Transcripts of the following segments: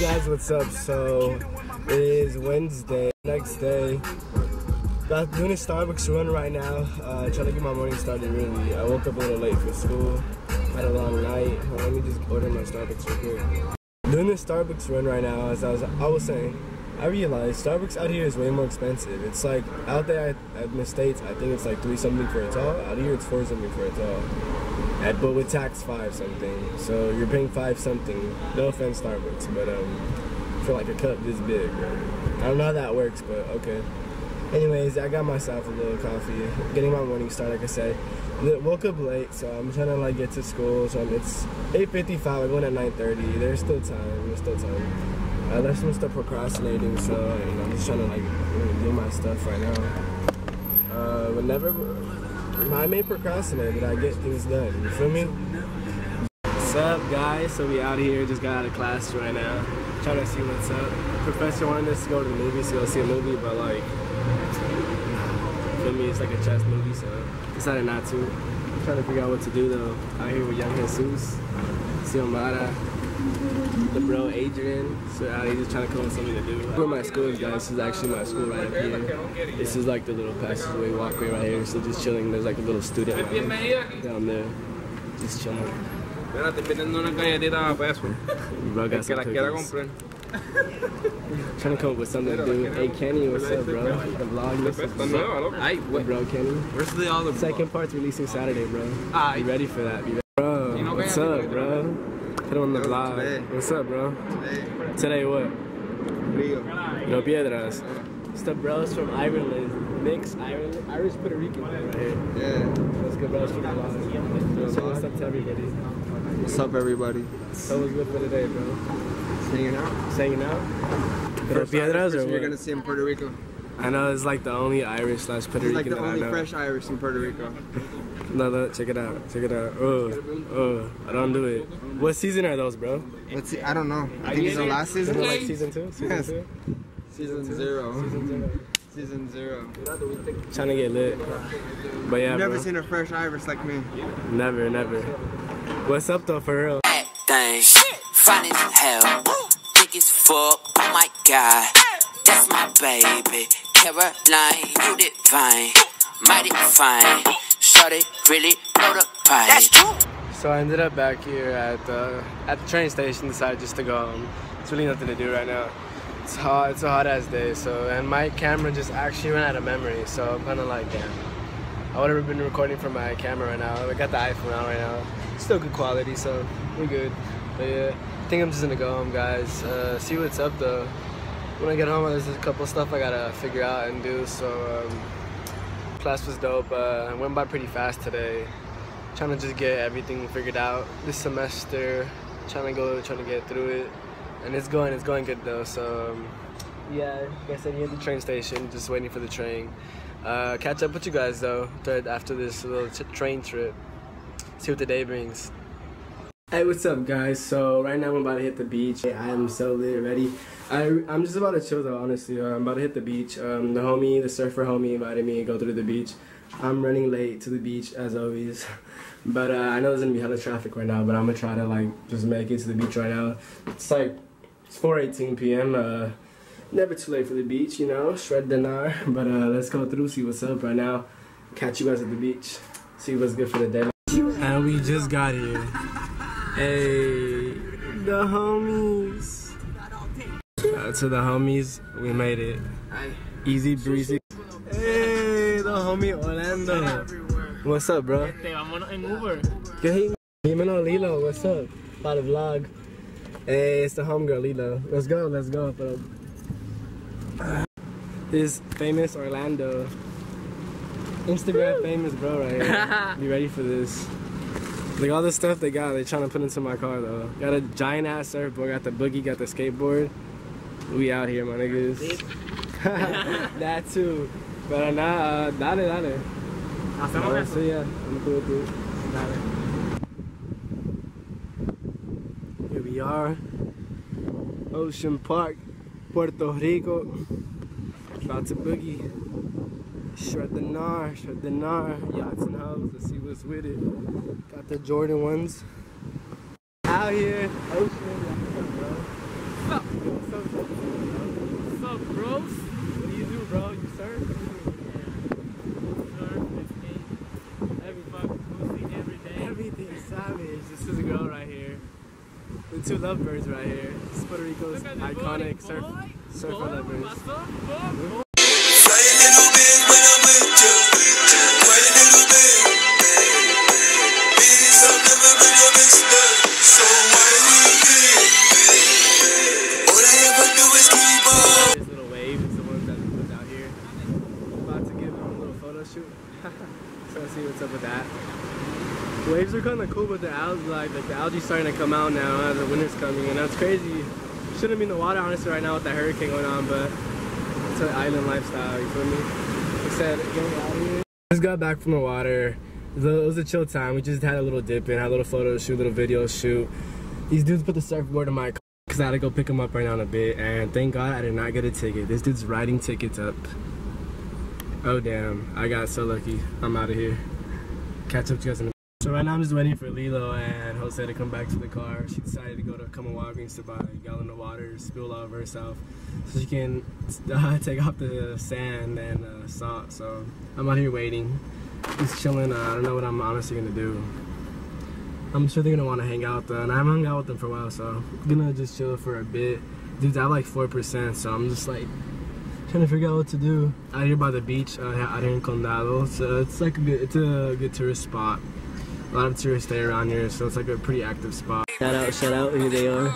guys, what's up? So it is Wednesday, next day. Got doing a Starbucks run right now. Uh, trying to get my morning started really. I woke up a little late for school. Had a long night. Well, let me just order my Starbucks real quick. Doing this Starbucks run right now, as I was, I was saying, I realized Starbucks out here is way more expensive. It's like out there at, the States, I think it's like three something for a tall. Out here, it's four something for a tall. At, but with tax, five something. So you're paying five something. No offense, Starbucks, but um, for like a cup this big. I don't know how that works, but okay. Anyways, I got myself a little coffee. Getting my morning start, like I said. Woke up late, so I'm trying to like get to school. So it's 8:55. I'm going at 9:30. There's still time. There's still time. I left some stuff procrastinating, so you know, I'm just trying to like do my stuff right now. Uh, never, I may procrastinate, but I get things done. You feel me? What's up, guys? So we out here, just got out of class right now, trying to see what's up. Professor wanted us to go to the movies to go see a movie, but like, feel me? It's like a chess movie, so decided not to. I'm trying to figure out what to do though. Out here with Young Jesus, Xiomara bro Adrian. So out here just trying to come up with something to do. Where my school is, guys. This is actually my school right up here. This is like the little passageway walkway right here. So just chilling. There's like a little student down there. Just chilling. Espérate, pidiendo una galletita para eso. Bro got some Que la quiera cookies. Trying to come up with something to do. Hey Kenny, what's up, bro? The vlog. This is. Ay, what, bro, Kenny? where's the other Second part's releasing Saturday, bro. Ah, Be ready for that. Be ready. Bro, what's up, bro? Put on the Yo, vlog. today. What's up, bro? Today, Today what? Rio. No piedras. It's the bros from Ireland. Mix Ireland, Irish Puerto Rican right here. Yeah. Let's go bros from the vlog. So what's up to everybody? What's up, everybody? So what's good for today, bro? Hanging out. Just hanging out? Pero First piedras Irish or person you're what? gonna see in Puerto Rico. I know it's like the only Irish slash Puerto He's Rican like the that only fresh Irish in Puerto Rico. No, no, check it out. Check it out. Oh, oh, I don't do it. What season are those, bro? Let's see. I don't know. I think it's the last Is it season. like season two? Season Yes. two? Season zero. Season zero. Season zero. Trying to get lit. But yeah, You've never bro. seen a fresh Irish like me. Never, never. What's up though, for real? that thing. Fine as hell. Thick as fuck. Oh my god. That's my baby. Caroline, you divine. Mighty fine. Shorty really know the pipe. That's true. So I ended up back here at the at the train station. Decided just to go home. It's really nothing to do right now. It's hot. It's a hot ass day. So and my camera just actually ran out of memory. So I'm kind of like, damn. I would have been recording from my camera right now. I got the iPhone out right now. Still good quality, so we're good. But yeah, I think I'm just gonna go home, guys. Uh, see what's up though. When I get home, there's a couple stuff I gotta figure out and do. So um, class was dope. Uh, went by pretty fast today. Trying to just get everything figured out this semester. Trying to go trying to get through it. And it's going it's going good though so um, yeah like i said here at the train station just waiting for the train. Uh, catch up with you guys though after this little train trip. See what the day brings Hey, what's up, guys? So right now I'm about to hit the beach. I am so lit, ready. I I'm just about to chill though, honestly. I'm about to hit the beach. Um, the homie, the surfer homie, invited me to go through the beach. I'm running late to the beach as always, but uh, I know there's gonna be hella traffic right now. But I'm gonna try to like just make it to the beach right now. It's like it's 4:18 p.m. Uh, never too late for the beach, you know. Shred the gnar. But uh, let's go through, see what's up right now. Catch you guys at the beach. See what's good for the day. And we just got here. Hey, the homies. Shout out to the homies. We made it. Easy breezy. Hey, the homie Orlando. What's up, bro? Te vámonos en Uber. Good. Dímelo, Lilo. What's up? About the vlog. Hey, it's the homegirl, Lilo. Let's go, let's go, bro. This famous Orlando. Instagram famous bro right here. Be ready for this. Like all the stuff they got, they trying to put into my car though. Got a giant ass surfboard, got the boogie, got the skateboard. We out here, my niggas. that too. But nah, uh, dale, dale. Uh, eso. so yeah, I'm cool with it. Here we are. Ocean Park, Puerto Rico. About to boogie. Shred the gnar, shred the gnar. Yachts and hoes, let's see what's with it. Got the Jordan ones. Out here, ocean, bro. What's up? What's up, bros? What do you do, bro? You surf? Day. Everything savage. This is a girl right here. The two lovebirds right here. This is Puerto Rico's iconic surf Boy, lovebirds. So see what's up with that. Waves are kind of cool, but the algae, like, like the algae's starting to come out now as the winter's coming, and that's crazy. Shouldn't be in the water honestly right now with that hurricane going on, but it's an island lifestyle. You feel me? Like said, getting out of here. Just got back from the water. It was a- chill time. We just had a little dip in, had a little photo shoot, a little video shoot. These dudes put the surfboard in my car because I had to go pick them up right now in a bit, and thank God I did not get a ticket. This dude's riding tickets up. Oh damn, I got so lucky. I'm out of here. Catch up to you guys in a so right now I'm just waiting for Lilo and Jose to come back to the car. She decided to go to Come Walgreens to buy a gallon of water, spill all over herself, so she can uh, take off the sand and uh, salt. So I'm out here waiting, just chilling. Uh, I don't know what I'm honestly gonna do. I'm sure they're gonna want to hang out though, and I haven't hung out with them for a while, so I'm gonna just chill for a bit. Dude, I like four percent, so I'm just like trying to figure out what to do. Out here by the beach, uh, out here in Condado, so it's like a good, it's a good tourist spot. A lot of tourists stay around here, so it's like a pretty active spot. Shout out, shout out, here they are.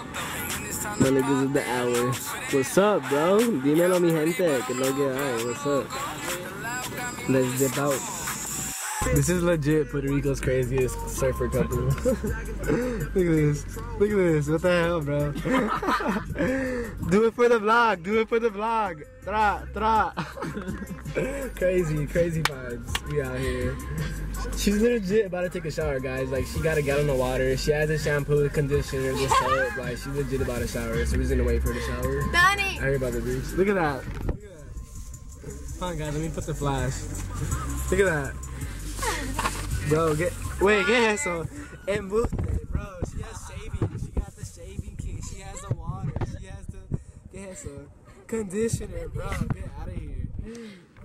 My niggas of the hour. What's up, bro? Dímelo, mi gente. Que lo que hay. What's up? Let's dip out. This is legit Puerto Rico's craziest surfer couple. Look at this. Look at this. What the hell, bro? Do it for the vlog. Do it for the vlog. Tra, tra. crazy, crazy vibes. We out here. She's legit about to take a shower, guys. Like, she gotta get gallon the water. She has a shampoo, conditioner, the soap. Like, she's legit about to shower. So we're just gonna wait for her to shower. Donnie! I hear about the beach. Look at that. Look at that. Come on, guys. Let me put the flash. Look at that. Bro, get wait, get eso. Embuste, bro. She has shaving. She got the shaving kit. She has the water. She has the get eso. Conditioner, bro. Get out of here.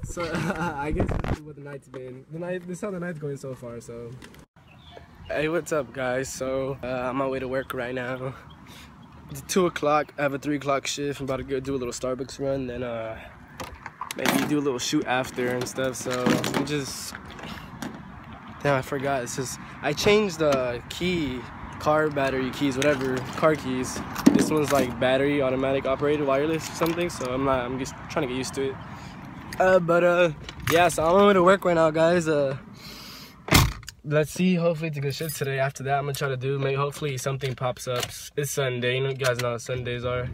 So I guess this is what the night's been. The night. This is how the night's going so far. So. Hey, what's up, guys? So uh, I'm on my way to work right now. It's two o'clock. I have a three o'clock shift. I'm about to go do a little Starbucks run, then uh, maybe do a little shoot after and stuff. So just Damn, I forgot. It's just I changed the key, car battery keys, whatever, car keys. This one's like battery automatic operated wireless or something. So I'm not. I'm just trying to get used to it. Uh, but uh, yeah. So I'm on my way to work right now, guys. Uh, let's see. Hopefully it's a good shift today. After that, I'm gonna try to do. Maybe hopefully something pops up. It's Sunday. You know, you guys know how Sundays are.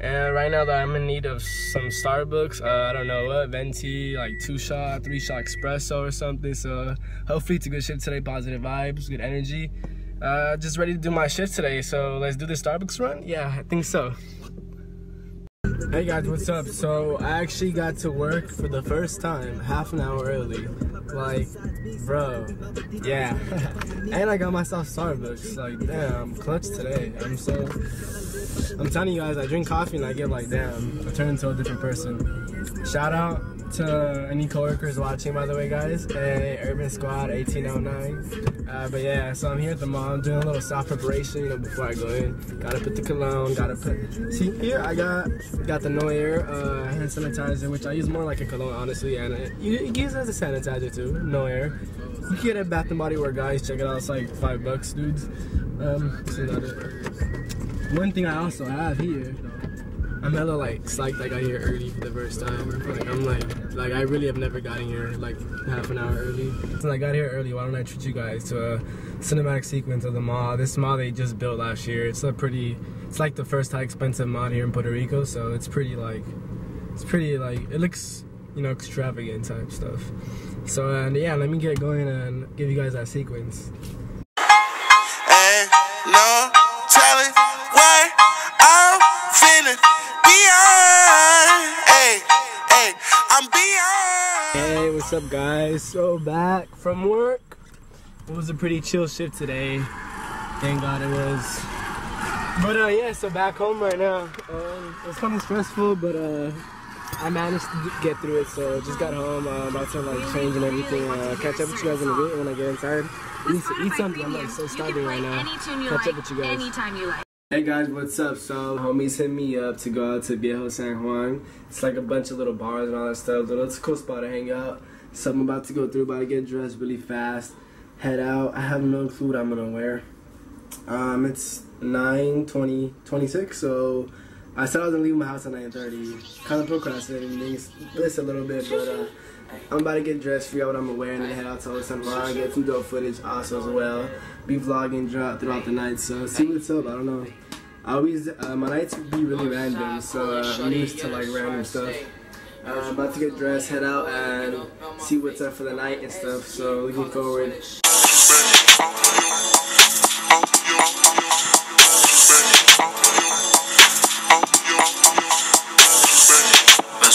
And right now that I'm in need of some Starbucks, uh, I don't know what, venti, like two shot, three shot espresso or something. So hopefully it's a good shift today, positive vibes, good energy. Uh, just ready to do my shift today. So let's do the Starbucks run. Yeah, I think so. Hey guys, what's up? So I actually got to work for the first time half an hour early. Like, bro, yeah. and I got myself Starbucks. Like, damn, clutch today. I'm so. I'm telling you guys, I drink coffee and I get like, damn, I turn into a different person. Shout out to any coworkers watching, by the way, guys. Hey, Urban Squad 1809. Uh, but yeah, so I'm here at the mall. I'm doing a little soft preparation, you know, before I go in. Gotta put the cologne. Gotta put. See here, I got got the Noir uh, hand sanitizer, which I use more like a cologne, honestly, and it, it uses as a sanitizer too. Noir. You can get at Bath and Body Works, guys. Check it out. It's like five bucks, dudes. Um, it. One thing I also have here. I'm hella like psyched I got here early for the first time. Like I'm like like I really have never gotten here like half an hour early. Since I got here early, why don't I treat you guys to a cinematic sequence of the mall? This mall they just built last year. It's a pretty it's like the first high expensive mall here in Puerto Rico, so it's pretty like it's pretty like it looks you know extravagant type stuff. So and yeah, let me get going and give you guys that sequence. What's up, guys? So back from work. It was a pretty chill shift today. Thank God it was. But uh, yeah, so back home right now. Um, it's kind of stressful, but uh, I managed to get through it. So just got home, uh, about to like change and everything. Uh, catch up with you guys in a bit when I get inside. Eat, eat something. I'm like so starving right now. Any tune you Catch up like, with you guys. anytime you like. Hey guys, what's up? So homies hit me up to go out to Viejo San Juan. It's like a bunch of little bars and all that stuff. Little, it's a cool spot to hang out. So I'm about to go through, about to get dressed really fast, head out. I have no clue what I'm gonna wear. Um, it's 9, 20, 26, so I said I was gonna leave my house at 9.30. Kind of procrastinating things this a little bit, but uh, I'm about to get dressed, figure out what I'm gonna wear, and then head out to San Juan, get some dope footage also as well. Be vlogging throughout, throughout the night, so see what's up, I don't know. I always, uh, my nights be really random, so uh, I'm used to like random stuff. Uh, I'm about to get dressed, head out, and see what's up for the night and stuff, so looking forward. Best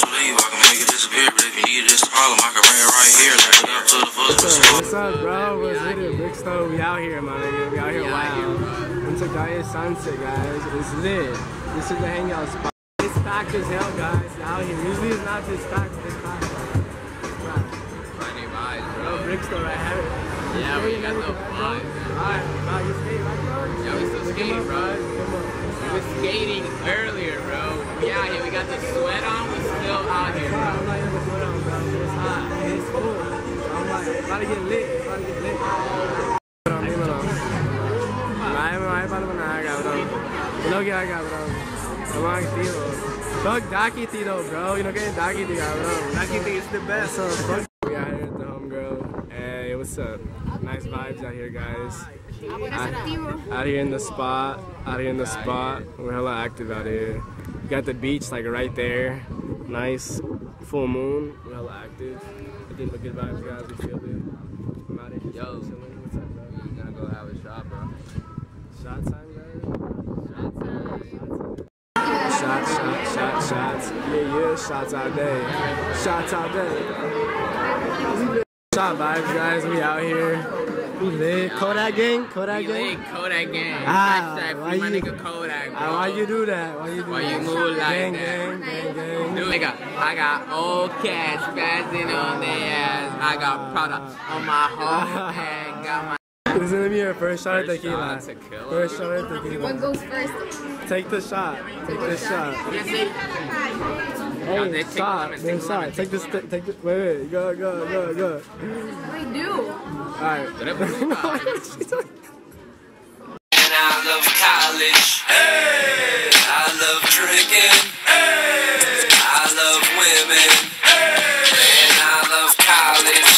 believe I can make it disappear, but if you need it, it's a problem. I can bring it right here. Take it up to the foot. What's up, bro? What's with it? Brickstone, we out here, my nigga. We out here wild. Into Gaia Sunset, guys. It's lit. This is the hangout spot. Packed as hell, guys. Out here. Usually it's not this packed. This packed. Funny vibes, Bro. Brickstone right here. Yeah, we got the vibes. Alright, bro, you skate, right, bro? Yeah, we still skating, bro. guys. Come on. We was skating earlier, bro. We out here. We got the sweat on. We still out here, bro. I'm not even put on, bro. It's hot. It's cool. I'm like, about to get lit. About to get lit. Pero, dímelo. Mándame, mándame para una cabrón. Yo no quiero cabrón. Estamos activos. Fuck Dakiti though, bro. You know que Dakiti, cabrón. Dakiti is the best. So, fuck. We out here at the home girl. Hey, what's up? Nice vibes out here, guys. Out, out here in the spot. Out here in the spot. We're hella active out here. We got the beach like right there. Nice full moon. We're hella active. I think the good vibes, guys. We feel it. I'm out here Yo. chilling. What's up, bro? We gonna go have a shot, bro. Shot time, guys. Shots, shots, shots, shots. Yeah, yeah, shots out day. Shots all day. Shot vibes, guys. We out here. We lit. Kodak gang? Kodak We gang? lit Kodak gang. Ah, Hashtag why free my you- nigga Kodak, bro. Ah, why you do that? Why you do Why that? you move like gang, that? Gang, gang, gang, Dude, nigga, I got old cats spazzing on their ass. I got Prada on my whole head. Got my This is gonna be your first shot at First tequila. shot of tequila. First shot at tequila. goes first? Take the shot. Take the shot. Yo, they Hey, take stop. lemon, Then take stop. lemon, Take this. Take this. Wait, wait. Go, go, go, go. We do. Alright. And I love college. Hey. I love drinking. Hey. I love women. Hey! And I love college.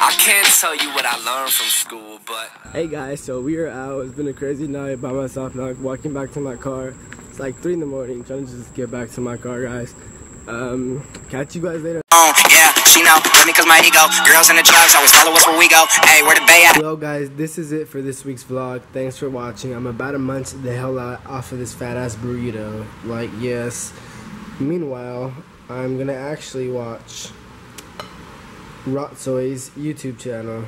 I can't tell you what I learned from school, but. Hey guys, so we are out. It's been a crazy night by myself now, walking back to my car. It's like 3 in the morning, trying to just get back to my car, guys. Um, catch you guys later. Oh, yeah, she know, let me cause my ego. Girls in the drugs, always follow us where we go. Hey, where the bay at? Well, guys, this is it for this week's vlog. Thanks for watching. I'm about to munch the hell out off of this fat ass burrito. Like, yes. Meanwhile, I'm gonna actually watch Rotzoy's YouTube channel.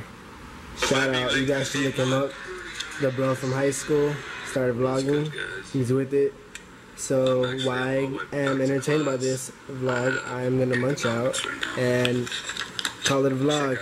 Shout out, you guys should look him up. The bro from high school started vlogging. He's with it. So while I am entertained by this vlog, I'm gonna munch out and call it a vlog.